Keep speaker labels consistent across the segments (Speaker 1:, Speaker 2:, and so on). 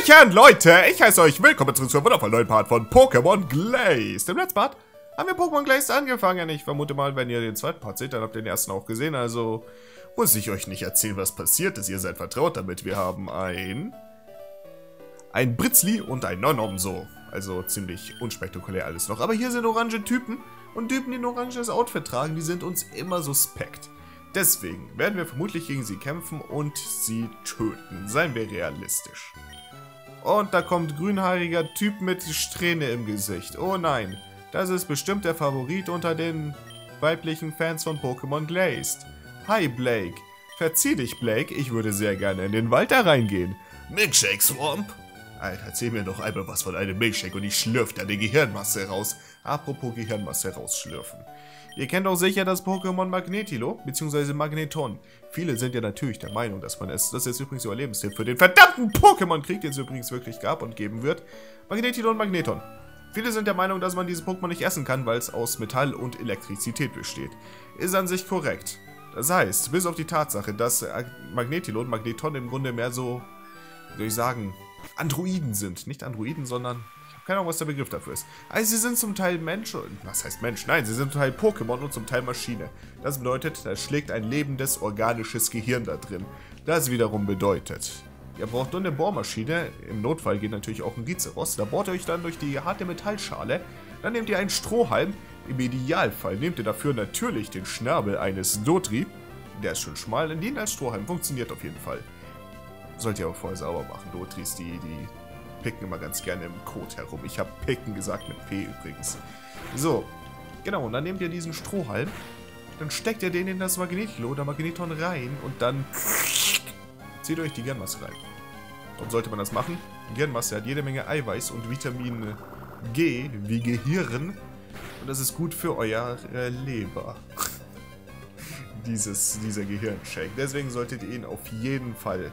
Speaker 1: Hallöchen, Leute! Ich heiße euch willkommen zurück zum wundervollen neuen Part von Pokémon Glazed. Im letzten Part haben wir Pokémon Glazed angefangen. Ich vermute mal, wenn ihr den zweiten Part seht, dann habt ihr den ersten auch gesehen. Also muss ich euch nicht erzählen, was passiert ist. Ihr seid vertraut damit. Wir haben ein... Ein Britzli und ein Nonomso. Also ziemlich unspektakulär alles noch. Aber hier sind orange Typen. Und Typen, die ein oranges Outfit tragen, die sind uns immer suspekt. Deswegen werden wir vermutlich gegen sie kämpfen und sie töten. Seien wir realistisch. Und da kommt grünhaariger Typ mit Strähne im Gesicht. Oh nein, das ist bestimmt der Favorit unter den weiblichen Fans von Pokémon Glazed. Hi Blake. Verzieh dich, Blake. Ich würde sehr gerne in den Wald da reingehen. Milkshake Swamp? Alter, erzähl mir doch einmal was von einem Milkshake und ich schlürf deine Gehirnmasse raus. Apropos Gehirnmasse rausschlürfen. Ihr kennt auch sicher das Pokémon Magnetilo, beziehungsweise Magneton. Viele sind ja natürlich der Meinung, dass man es, das ist übrigens Überlebenstipp für den verdammten Pokémon-Krieg, den es übrigens wirklich gab und geben wird, Magnetilo und Magneton. Viele sind der Meinung, dass man diese Pokémon nicht essen kann, weil es aus Metall und Elektrizität besteht. Ist an sich korrekt. Das heißt, bis auf die Tatsache, dass Magnetilo und Magneton im Grunde mehr so, wie soll ich sagen, Androiden sind. Nicht Androiden, sondern keine Ahnung, was der Begriff dafür ist. Also sie sind zum Teil Mensch, was heißt Mensch? Nein, sie sind zum Teil Pokémon und zum Teil Maschine. Das bedeutet, da schlägt ein lebendes, organisches Gehirn da drin. Das wiederum bedeutet, ihr braucht nur eine Bohrmaschine, im Notfall geht natürlich auch ein Rizeros, da bohrt ihr euch dann durch die harte Metallschale, dann nehmt ihr einen Strohhalm, im Idealfall nehmt ihr dafür natürlich den Schnabel eines Dotri, der ist schon schmal, den als Strohhalm funktioniert auf jeden Fall. Sollt ihr aber vorher sauber machen, Dotris, die, die picken immer ganz gerne im Code herum. Ich habe picken gesagt mit P übrigens. So, genau, und dann nehmt ihr diesen Strohhalm, dann steckt ihr den in das Magnetilo oder Magneton rein und dann zieht euch die Gernmasse rein. Und sollte man das machen, Gernmasse hat jede Menge Eiweiß und Vitamin G wie Gehirn und das ist gut für euer äh, Leber. Dieses, dieser Gehirnshake. Deswegen solltet ihr ihn auf jeden Fall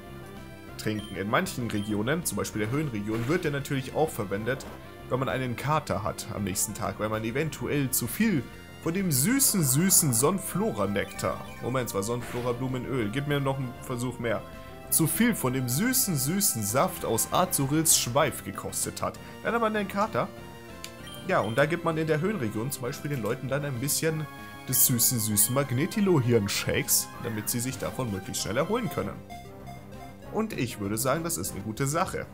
Speaker 1: trinken. In manchen Regionen, zum Beispiel der Höhenregion, wird der natürlich auch verwendet, wenn man einen Kater hat am nächsten Tag, weil man eventuell zu viel von dem süßen, süßen Sonnenflora-Nektar, Moment, es war Sonnenflora-Blumenöl, gib mir noch einen Versuch mehr, zu viel von dem süßen, süßen Saft aus Azurils Schweif gekostet hat. Dann hat man den Kater. Ja, und da gibt man in der Höhenregion zum Beispiel den Leuten dann ein bisschen des süßen, süßen Magnetilo-Hirnshakes, damit sie sich davon möglichst schnell erholen können. Und ich würde sagen, das ist eine gute Sache.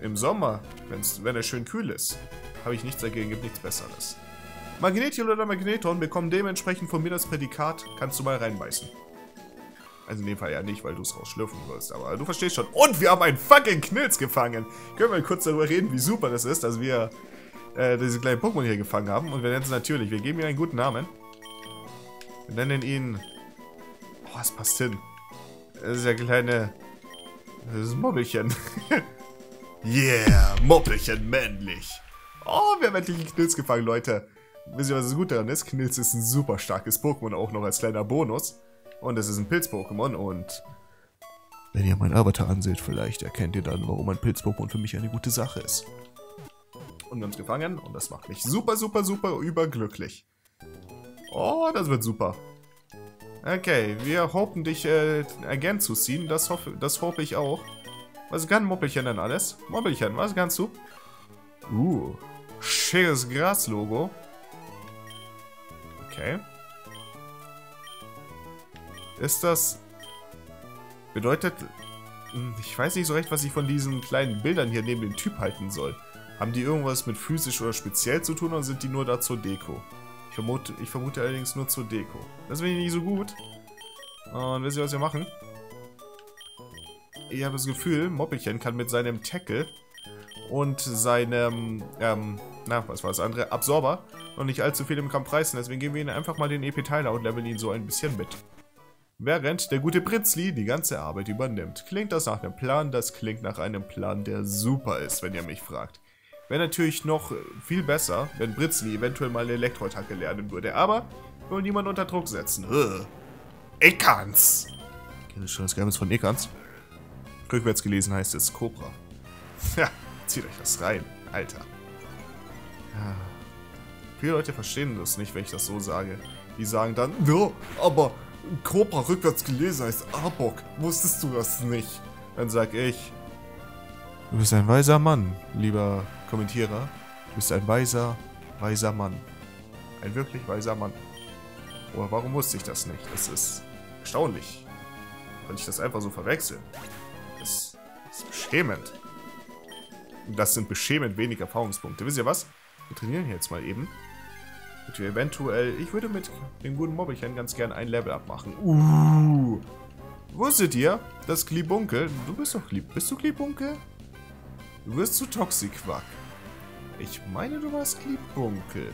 Speaker 1: Im Sommer, wenn's, wenn es schön kühl ist, habe ich nichts dagegen, gibt nichts Besseres. Magnetion oder Magneton bekommen dementsprechend von mir das Prädikat, kannst du mal reinbeißen. Also in dem Fall ja nicht, weil du es rausschlürfen wirst, aber du verstehst schon. Und wir haben einen fucking Knilz gefangen. Können wir kurz darüber reden, wie super das ist, dass wir äh, diese kleinen Pokémon hier gefangen haben. Und wir nennen es natürlich, wir geben ihm einen guten Namen. Wir nennen ihn... Oh, es passt hin. Das ist der kleine das ist Mobbelchen. yeah, Mobbelchen männlich. Oh, wir haben endlich einen Knilz gefangen, Leute. Wisst ihr, was das gut daran ist? Knilz ist ein super starkes Pokémon, auch noch als kleiner Bonus. Und es ist ein Pilz-Pokémon und... Wenn ihr meinen Avatar anseht, vielleicht erkennt ihr dann, warum ein Pilz-Pokémon für mich eine gute Sache ist. Und wir haben es gefangen und das macht mich super, super, super überglücklich. Oh, das wird super. Okay, wir hoffen dich äh, again zu ziehen. Das hoffe, das hoffe ich auch. Was kann Moppelchen denn alles? Moppelchen, was kannst du? Uh, schickes Gras-Logo. Okay. Ist das... Bedeutet... Hm, ich weiß nicht so recht, was ich von diesen kleinen Bildern hier neben dem Typ halten soll. Haben die irgendwas mit physisch oder speziell zu tun oder sind die nur da zur Deko? Ich vermute, ich vermute allerdings nur zur Deko. Das finde ich nicht so gut. Und wisst ihr, was wir machen? Ich habe das Gefühl, Moppelchen kann mit seinem Tackle und seinem, ähm, na, was war das andere? Absorber noch nicht allzu viel im Kampf reißen. Deswegen geben wir ihnen einfach mal den EP-Teiler und leveln ihn so ein bisschen mit. Während der gute Britzli die ganze Arbeit übernimmt. Klingt das nach einem Plan? Das klingt nach einem Plan, der super ist, wenn ihr mich fragt. Wäre natürlich noch viel besser, wenn Britzli eventuell mal eine Elektroattacke lernen würde. Aber wir wollen niemanden unter Druck setzen. Ekans! Kennt ihr schon das Geheimnis von Ekans? Rückwärts gelesen heißt es Cobra. Ja, zieht euch das rein, Alter. Ja. Viele Leute verstehen das nicht, wenn ich das so sage. Die sagen dann, ja, aber Cobra rückwärts gelesen heißt Arbok. Wusstest du das nicht? Dann sag ich, Du bist ein weiser Mann, lieber Kommentierer. Du bist ein weiser, weiser Mann. Ein wirklich weiser Mann. Oder warum wusste ich das nicht? Das ist erstaunlich. Konnte ich das einfach so verwechseln? Das ist beschämend. Das sind beschämend wenig Erfahrungspunkte. Wisst ihr was? Wir trainieren jetzt mal eben. Und wir eventuell... Ich würde mit dem guten Mobbelchen ganz gern ein Level abmachen. Uh. Wusstet ihr, dass Glibunkel... Du bist doch Glib... Bist du Glibunkel? Du wirst zu Toxiquack. Ich meine, du warst Glibunkel.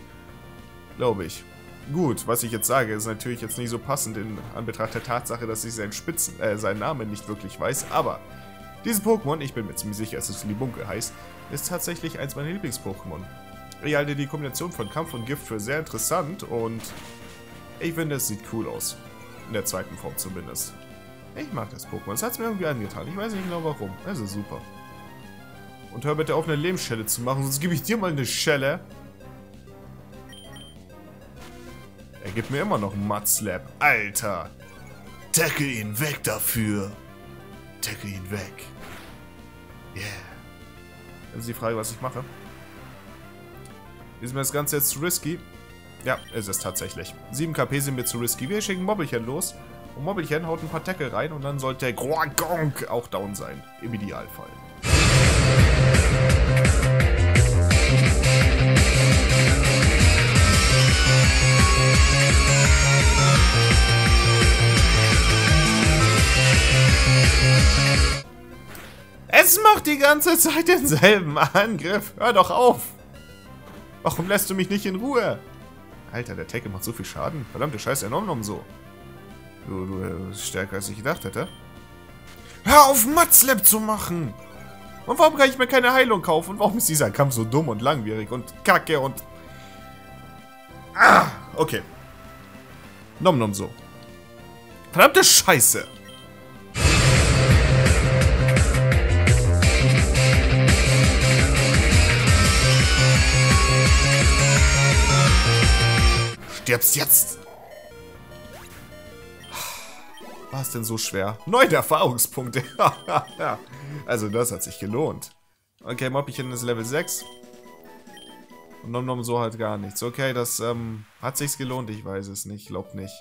Speaker 1: Glaube ich. Gut, was ich jetzt sage, ist natürlich jetzt nicht so passend in Anbetracht der Tatsache, dass ich seinen Spitzen, äh, seinen Namen nicht wirklich weiß, aber dieses Pokémon, ich bin mir ziemlich sicher, dass es Libunke heißt, ist tatsächlich eins meiner Lieblings-Pokémon. Ich halte die Kombination von Kampf und Gift für sehr interessant und ich finde, es sieht cool aus. In der zweiten Form zumindest. Ich mag das Pokémon, es hat es mir irgendwie angetan, ich weiß nicht genau warum, ist super. Und hör bitte auf, eine Lehmschelle zu machen, sonst gebe ich dir mal eine Schelle. Er gibt mir immer noch einen Mudslap. Alter. Tackle ihn weg dafür. Tackle ihn weg. Yeah. Das ist die Frage, was ich mache. Ist mir das Ganze jetzt zu risky? Ja, ist es tatsächlich. 7 KP sind mir zu risky. Wir schicken Mobbelchen los. Und Mobbelchen haut ein paar Tackle rein und dann sollte der Groagonk auch down sein. Im Idealfall. Es macht die ganze Zeit denselben Angriff. Hör doch auf. Warum lässt du mich nicht in Ruhe? Alter, der Tackle macht so viel Schaden. Verdammte Scheiße, enorm so. Du, du bist stärker als ich gedacht hätte. Hör auf, Mudslap zu machen! Und warum kann ich mir keine Heilung kaufen? Und warum ist dieser Kampf so dumm und langwierig und kacke und... Ah, okay. Nom nom so. Verdammte Scheiße! Stirbst jetzt! War es denn so schwer? Neun Erfahrungspunkte. also das hat sich gelohnt. Okay, Moppchen ist Level 6. Und Nom Nom so halt gar nichts. Okay, das ähm, hat sich's gelohnt. Ich weiß es nicht. Ich glaub nicht.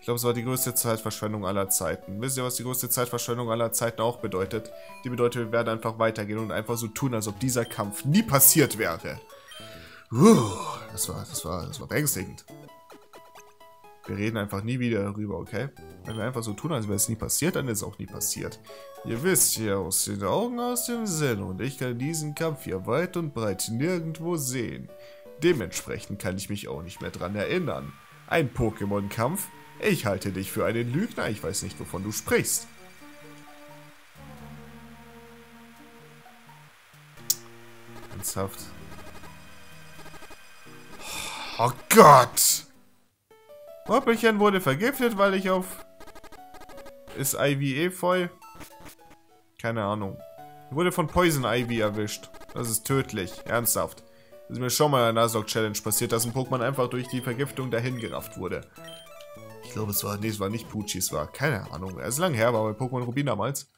Speaker 1: Ich glaube, es war die größte Zeitverschwendung aller Zeiten. Wisst ihr, was die größte Zeitverschwendung aller Zeiten auch bedeutet? Die bedeutet, wir werden einfach weitergehen und einfach so tun, als ob dieser Kampf nie passiert wäre. Uh, das war, das war, das war beängstigend. Wir reden einfach nie wieder darüber, okay? Wenn wir einfach so tun, als wäre es nie passiert, dann ist es auch nie passiert. Ihr wisst ja, aus den Augen, aus dem Sinn. Und ich kann diesen Kampf hier weit und breit nirgendwo sehen. Dementsprechend kann ich mich auch nicht mehr dran erinnern. Ein Pokémon-Kampf? Ich halte dich für einen Lügner, ich weiß nicht, wovon du sprichst. Ernsthaft? Oh Gott! Moppelchen wurde vergiftet, weil ich auf... Ist Ivy Efeu? Keine Ahnung. Wurde von Poison Ivy erwischt. Das ist tödlich. Ernsthaft. Das ist mir schon mal in der Nuzlocke-Challenge passiert, dass ein Pokémon einfach durch die Vergiftung dahin gerafft wurde. Ich glaube, es war... Nee, es war nicht Pucci, es war... Keine Ahnung. Es ist lang her, war bei Pokémon Rubin damals.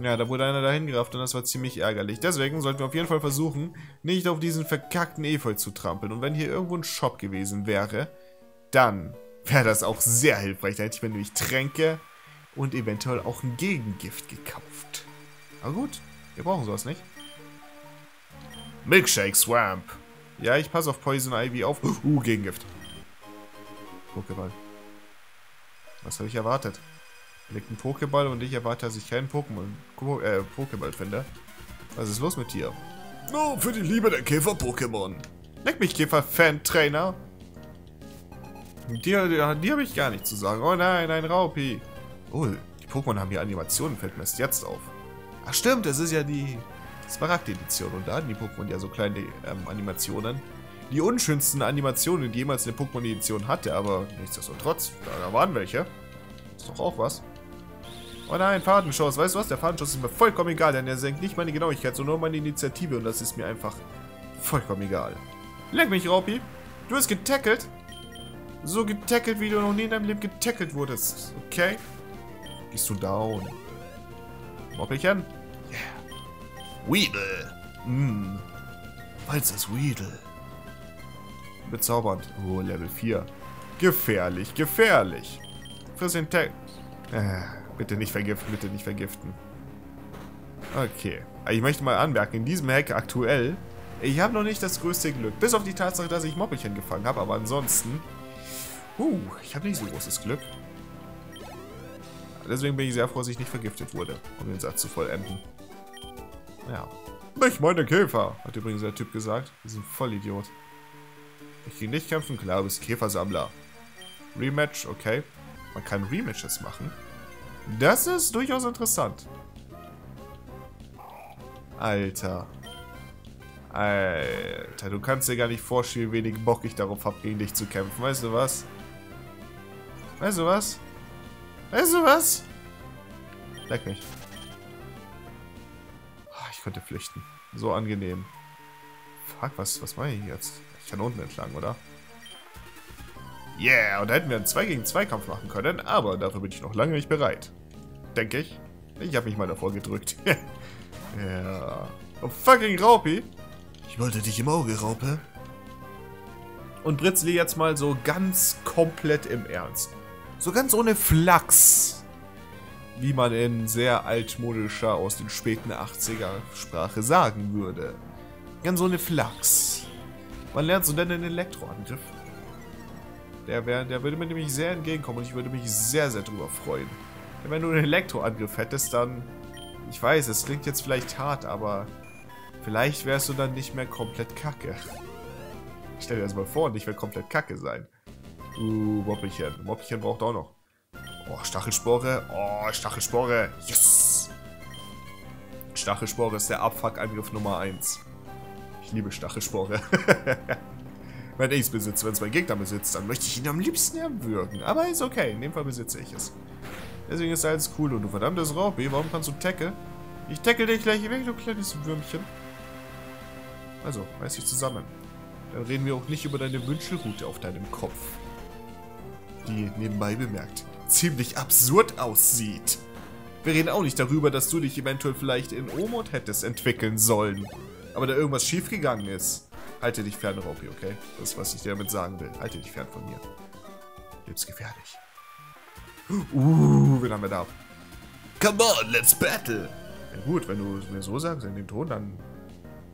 Speaker 1: Ja, da wurde einer dahin gerafft und das war ziemlich ärgerlich. Deswegen sollten wir auf jeden Fall versuchen, nicht auf diesen verkackten Efeu zu trampeln. Und wenn hier irgendwo ein Shop gewesen wäre, dann wäre das auch sehr hilfreich. Da hätte ich mir nämlich Tränke und eventuell auch ein Gegengift gekauft. Aber gut, wir brauchen sowas nicht. Milkshake Swamp. Ja, ich passe auf Poison Ivy auf. Uh, Gegengift. Pokéball. Was habe ich erwartet? Legt ein Pokéball und ich erwarte, dass ich keinen Pokémon, äh, Pokéball finde. Was ist los mit dir? Oh, für die Liebe der Käfer-Pokémon. Leck mich, Käfer-Fan-Trainer. Die, die, die habe ich gar nicht zu sagen. Oh nein, ein Raupi. Oh, die Pokémon haben hier Animationen, fällt mir erst jetzt auf. Ach stimmt, es ist ja die Smaragd-Edition. Und da hatten die Pokémon ja so kleine ähm, Animationen. Die unschönsten Animationen, die jemals eine Pokémon-Edition hatte, aber nichtsdestotrotz, da, da waren welche. Ist doch auch was. Oh nein, Fadenschuss. Weißt du was? Der Fadenschuss ist mir vollkommen egal, denn er senkt nicht meine Genauigkeit, sondern nur meine Initiative und das ist mir einfach vollkommen egal. Leck mich, Raupi. Du hast getackelt. So getackelt, wie du noch nie in deinem Leben getackelt wurdest. Okay? Gehst du down. Moppelchen? Yeah. Weedle. Hm. Was ist Weedle? Bezaubernd. Oh, Level 4. Gefährlich, gefährlich. Für den Tag. Äh, bitte nicht vergiften, bitte nicht vergiften. Okay. Ich möchte mal anmerken, in diesem Hack aktuell, ich habe noch nicht das größte Glück. Bis auf die Tatsache, dass ich Moppelchen gefangen habe, aber ansonsten... Uh, ich habe nicht so großes Glück. Deswegen bin ich sehr froh, dass ich nicht vergiftet wurde, um den Satz zu vollenden. Ja. Nicht meine Käfer, hat übrigens der Typ gesagt. Wir sind voll Idiot. Ich gegen dich kämpfen? Klar, du bist Käfersammler. Rematch, okay. Man kann Rematches machen. Das ist durchaus interessant. Alter. Alter, du kannst dir gar nicht vorstellen, wie wenig Bock ich darauf habe, gegen dich zu kämpfen. Weißt du was? Weißt du was? Weißt du was? Leck mich. Ah, ich könnte flüchten. So angenehm. Fuck, was, was mache ich jetzt? Ich kann unten entlang, oder? Yeah, und da hätten wir einen 2 gegen 2 Kampf machen können, aber dafür bin ich noch lange nicht bereit. Denke ich. Ich habe mich mal davor gedrückt. ja. Oh, fucking Raupi. Ich wollte dich im Auge, Raupe. Und Britzli jetzt mal so ganz komplett im Ernst. So ganz ohne Flachs. Wie man in sehr altmodischer aus den späten 80er Sprache sagen würde. Ganz ohne Flachs. Man lernt so dann den Elektroangriff. Der, wär, der würde mir nämlich sehr entgegenkommen und ich würde mich sehr, sehr drüber freuen. Denn wenn du einen Elektroangriff hättest, dann... Ich weiß, es klingt jetzt vielleicht hart, aber... Vielleicht wärst du dann nicht mehr komplett kacke. Stell dir das mal vor, nicht mehr komplett kacke sein. Uh, Moppelchen. Moppelchen braucht auch noch. Oh, Stachelspore. Oh, Stachelspore. Yes! Stachelspore ist der Abfuck-Angriff Nummer 1. Ich liebe Stachelspore. wenn ich es besitze, wenn es mein Gegner besitzt, dann möchte ich ihn am liebsten erwürgen. Aber ist okay, in dem Fall besitze ich es. Deswegen ist alles cool. Und du verdammtes Raupi, warum kannst du tackle? Ich tackle dich gleich weg, du kleines Würmchen. Also, reiß dich zusammen. Dann reden wir auch nicht über deine Wünschelrute auf deinem Kopf. Die, nebenbei bemerkt, ziemlich absurd aussieht. Wir reden auch nicht darüber, dass du dich eventuell vielleicht in Omod hättest entwickeln sollen. Aber da irgendwas schiefgegangen ist. Halte dich fern, Raupi, okay? Das ist, was ich dir damit sagen will. Halte dich fern von mir. Lebensgefährlich. Uh, wen haben wir da? Come on, let's battle! Ja gut, wenn du es mir so sagst, in dem Ton, dann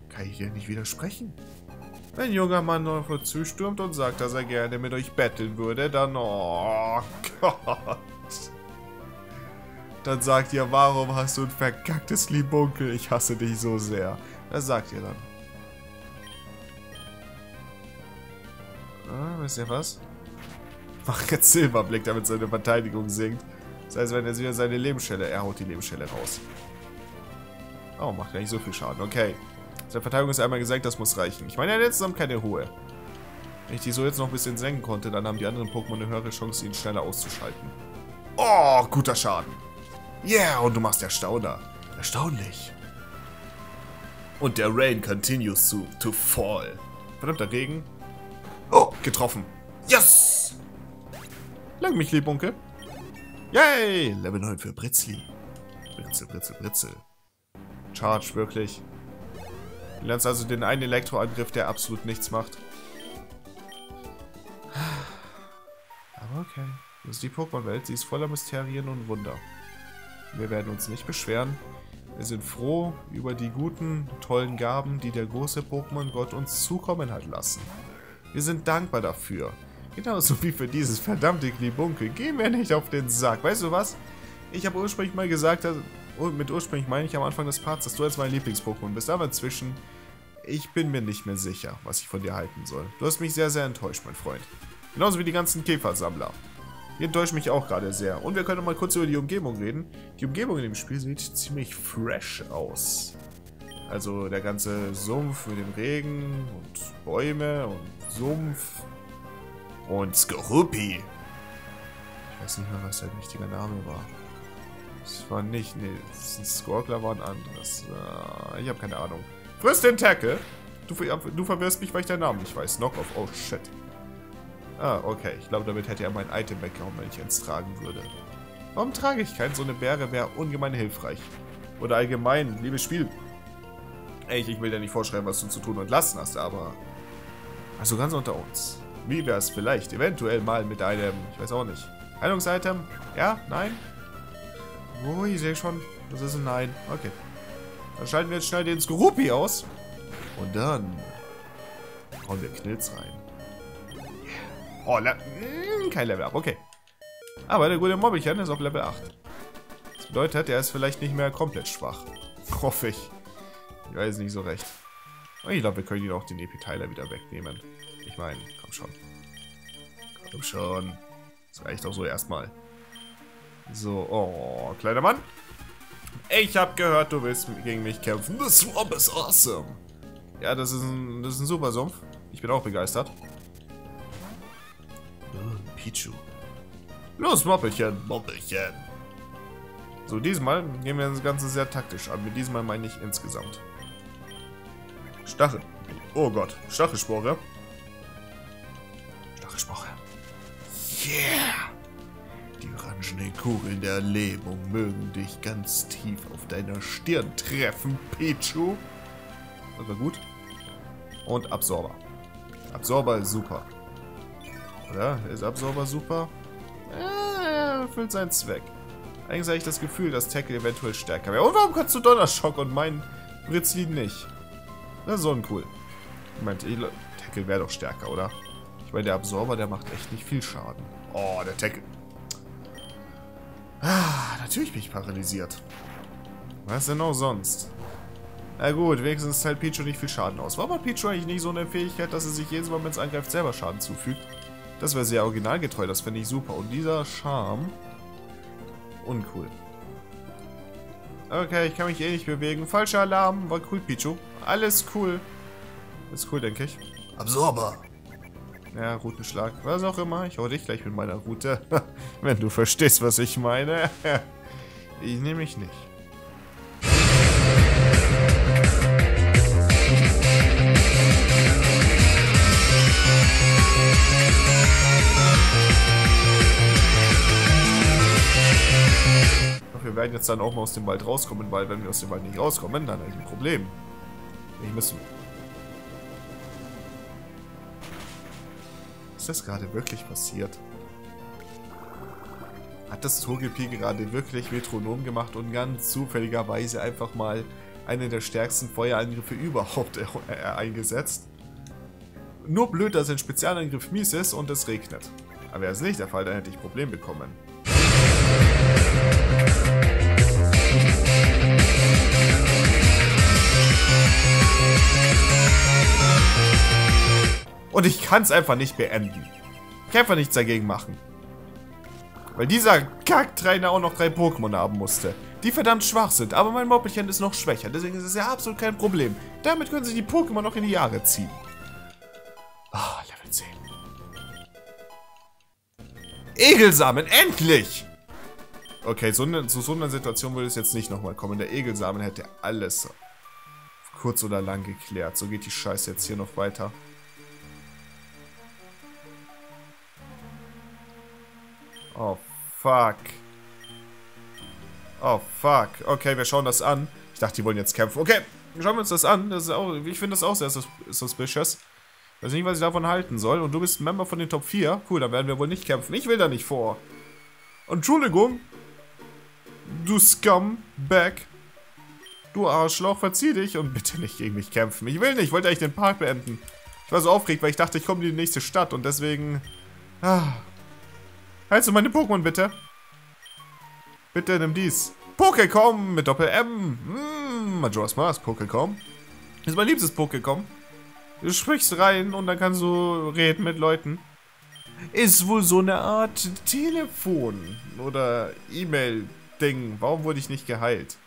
Speaker 1: kann ich dir nicht widersprechen. Wenn ein junger Mann auf euch zustürmt und sagt, dass er gerne mit euch betteln würde, dann... Oh Gott. Dann sagt ihr, warum hast du ein verkacktes Liebunkel? Ich hasse dich so sehr. Das sagt ihr dann. Ah, wisst ihr was? Mach jetzt Silberblick, damit seine Verteidigung sinkt. Das heißt, wenn er wieder seine Lebensschelle, er haut die Lebensschelle raus. Oh, macht gar nicht so viel Schaden. Okay. Seine Verteidigung ist einmal gesenkt, das muss reichen. Ich meine, er hat insgesamt keine Hohe. Wenn ich die so jetzt noch ein bisschen senken konnte, dann haben die anderen Pokémon eine höhere Chance, ihn schneller auszuschalten. Oh, guter Schaden. Yeah, und du machst Erstauner. Erstaunlich. Und der Rain continues to, to fall. Verdammter Regen. Oh, getroffen. Yes! Lang mich, Liebunke. Yay! Level 9 für Britzli. Britzel, Britzel, Britzel. Charge, wirklich. Du lernst also den einen Elektroangriff, der absolut nichts macht. Aber okay. Das ist die Pokémon-Welt. Sie ist voller Mysterien und Wunder. Wir werden uns nicht beschweren. Wir sind froh über die guten, tollen Gaben, die der große Pokémon-Gott uns zukommen hat lassen. Wir sind dankbar dafür. Genauso wie für dieses verdammte Glibunkel. Gehen wir nicht auf den Sack. Weißt du was? Ich habe ursprünglich mal gesagt, dass, mit ursprünglich meine ich am Anfang des Parts, dass du jetzt mein Lieblings-Pokémon bist. Aber inzwischen, ich bin mir nicht mehr sicher, was ich von dir halten soll. Du hast mich sehr, sehr enttäuscht, mein Freund. Genauso wie die ganzen Käfersammler. Die enttäuschen mich auch gerade sehr. Und wir können mal kurz über die Umgebung reden. Die Umgebung in dem Spiel sieht ziemlich fresh aus. Also der ganze Sumpf mit dem Regen und Bäume und Sumpf und Skorupi. Ich weiß nicht mehr, was sein richtiger Name war. Es war nicht, nee, ein Skorkler war ein anderes. Äh, ich habe keine Ahnung. Friss den Tackle! Du, du verwirrst mich, weil ich deinen Namen nicht weiß. Knock-off. Oh, shit. Ah, okay. Ich glaube, damit hätte er mein Item weggehauen, wenn ich eins tragen würde. Warum trage ich keinen? So eine Beere wäre ungemein hilfreich. Oder allgemein, liebes Spiel. Ey, ich will dir nicht vorschreiben, was du zu tun und lassen hast, aber... Also ganz unter uns. Wie wäre es vielleicht eventuell mal mit einem, ich weiß auch nicht, Heilungsitem? Ja? Nein? Oh, ich sehe schon. Das ist ein Nein. Okay. Dann schalten wir jetzt schnell den Skorupi aus. Und dann hauen wir Knilz rein. Oh, Le mm, kein Level Up. Okay. Aber der gute Mobbelchen ist auf Level 8. Das bedeutet, er ist vielleicht nicht mehr komplett schwach. Hoffe ich. Ich weiß nicht so recht. Ich glaube, wir können ihn auch den Epiteiler wieder wegnehmen. Ich meine, komm schon. Komm schon. Das reicht doch so erstmal. So, oh, kleiner Mann. Ich habe gehört, du willst gegen mich kämpfen. The Swamp is awesome. Ja, das ist ein, das ist ein super Sumpf. Ich bin auch begeistert. Oh, Pichu. Los, Moppelchen, Moppelchen. So, diesmal gehen wir das Ganze sehr taktisch an. Mit diesmal meine ich insgesamt. Stachel. Oh Gott, Stachelspore. Stachelspore. Yeah! Kugeln der Lähmung mögen dich ganz tief auf deiner Stirn treffen, Pichu. Das war gut. Und Absorber. Absorber ist super. Oder? Ist Absorber super? Äh, er erfüllt seinen Zweck. Eigentlich habe ich das Gefühl, dass Tackle eventuell stärker wäre. Und warum kannst du Donnerschock und mein Britzlin nicht? Das ist so cool. Ich meine, Tackle wäre doch stärker, oder? Ich meine, der Absorber, der macht echt nicht viel Schaden. Oh, der Tackle. Natürlich bin ich paralysiert. Was denn auch sonst? Na gut, wenigstens teilt Pichu nicht viel Schaden aus. Warum hat Pichu eigentlich nicht so eine Fähigkeit, dass er sich jedes Mal, wenn es angreift, selber Schaden zufügt? Das wäre sehr originalgetreu, das finde ich super. Und dieser Charme... Uncool. Okay, ich kann mich eh nicht bewegen. Falscher Alarm. War cool, Pichu. Alles cool. Ist cool, denke ich. Absorber. Ja, Routenschlag. Was auch immer. Ich hau dich gleich mit meiner Route. Wenn du verstehst, was ich meine. ich nehme mich nicht. wir werden jetzt dann auch mal aus dem Wald rauskommen, weil wenn wir aus dem Wald nicht rauskommen, dann habe ich ein Problem. Ich müssen. Ist das gerade wirklich passiert? Hat das Togepi gerade wirklich Metronom gemacht und ganz zufälligerweise einfach mal einen der stärksten Feuerangriffe überhaupt eingesetzt? Nur blöd, dass ein Spezialangriff mies ist und es regnet. Aber wäre es nicht der Fall, dann hätte ich Problem bekommen. Und ich kann es einfach nicht beenden. Ich kann einfach nichts dagegen machen. Weil dieser Kacktrainer auch noch drei Pokémon haben musste. Die verdammt schwach sind, aber mein Moppelchen ist noch schwächer. Deswegen ist es ja absolut kein Problem. Damit können sie die Pokémon noch in die Jahre ziehen. Ah, oh, Level 10. Egelsamen, endlich! Okay, so eine, zu so einer Situation würde es jetzt nicht nochmal kommen. Der Egelsamen hätte alles kurz oder lang geklärt. So geht die Scheiße jetzt hier noch weiter. Oh, fuck. Oh, fuck. Okay, wir schauen das an. Ich dachte, die wollen jetzt kämpfen. Okay, schauen wir uns das an. Das auch, ich finde das auch sehr suspicious. Ich weiß nicht, was ich davon halten soll. Und du bist ein Member von den Top 4. Cool, dann werden wir wohl nicht kämpfen. Ich will da nicht vor. Entschuldigung. Du Scumbag. Du Arschloch, verzieh dich und bitte nicht gegen mich kämpfen. Ich will nicht, ich wollte eigentlich den Park beenden. Ich war so aufgeregt, weil ich dachte, ich komme in die nächste Stadt und deswegen... Ah, Heilst du meine Pokémon bitte? Bitte nimm dies. Pokécom mit Doppel-M. Mmh, Majora's Mask Pokécom. Ist mein liebstes Pokécom. Du sprichst rein und dann kannst du reden mit Leuten. Ist wohl so eine Art Telefon oder E-Mail-Ding. Warum wurde ich nicht geheilt?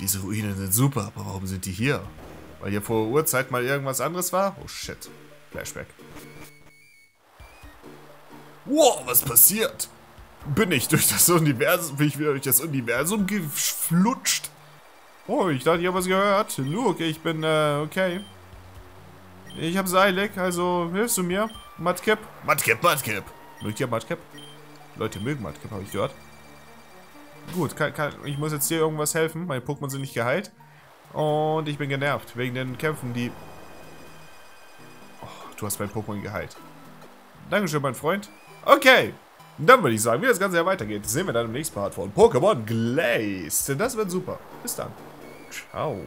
Speaker 1: Diese Ruinen sind super, aber warum sind die hier? Weil hier vor Urzeit mal irgendwas anderes war? Oh shit. Flashback. Wow, was passiert? Bin ich durch das Universum, bin ich wieder durch das Universum geflutscht? Oh, ich dachte, ich habe was gehört. Luke, ich bin, äh, okay. Ich habe Seilek, also hilfst du mir? Mudkip? Mudkip, Mudkip. Mögt ihr Mudkip? Leute mögen Mudkip, habe ich gehört. Gut, kann, kann, ich muss jetzt dir irgendwas helfen. Meine Pokémon sind nicht geheilt. Und ich bin genervt wegen den Kämpfen, die... Oh, du hast mein Pokémon geheilt. Dankeschön, mein Freund. Okay. Dann würde ich sagen, wie das Ganze ja weitergeht, sehen wir dann im nächsten Part von Pokémon Glazed. Das wird super. Bis dann. Ciao.